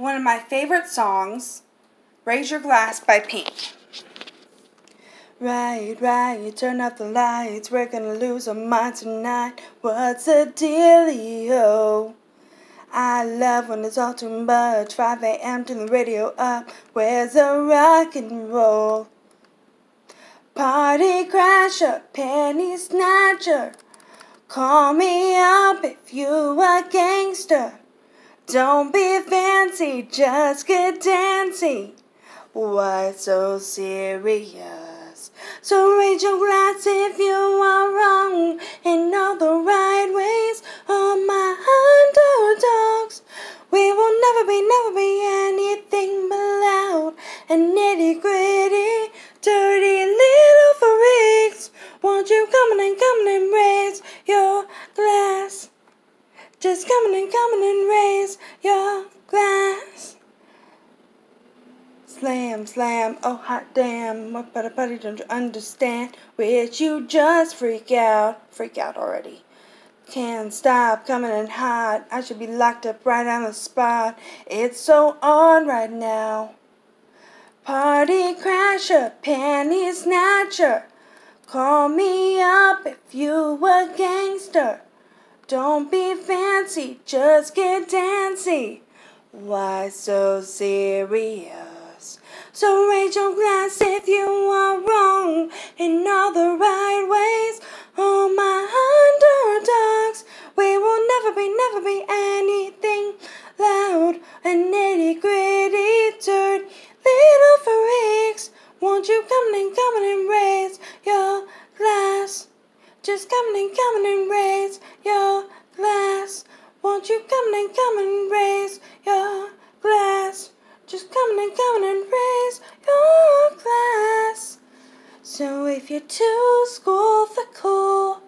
one of my favorite songs, Raise Your Glass by Pink. Right, right, turn off the lights. We're gonna lose our minds tonight. What's the dealio? I love when it's all too much. 5 a.m. turn the radio up. Where's the rock and roll? Party crasher, penny snatcher. Call me up if you a gangster. Don't be fancy, just get dancy. Why so serious? So raise your glass if you are wrong in all the right ways. Oh my underdogs, we will never be, never be Just come and come and raise your glass. Slam, slam, oh hot damn, what but a buddy don't you understand? Which you just freak out, freak out already. Can't stop coming in hot, I should be locked up right on the spot. It's so on right now. Party crasher, panty snatcher, call me up if you a gangster. Don't be fancy, just get dancy. Why so serious? So raise your glass Just come and come and raise your glass. Won't you come and come and raise your glass? Just come and come and raise your glass. So if you're too school for cool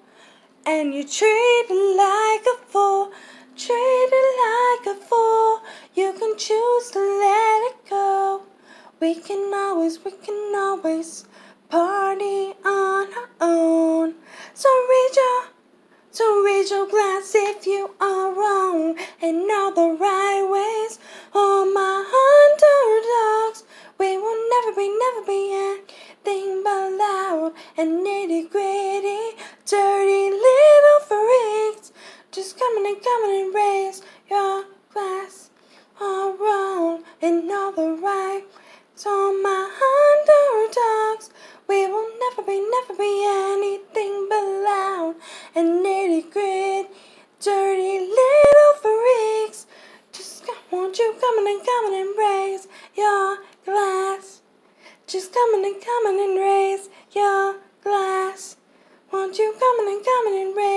and you treat it like a fool, treat it like a fool, you can choose to let it go. We can always, we can always party on our own. So raise your, so raise your glass if you are wrong in all the right ways. Come and come and raise your glass. Won't you come and come and raise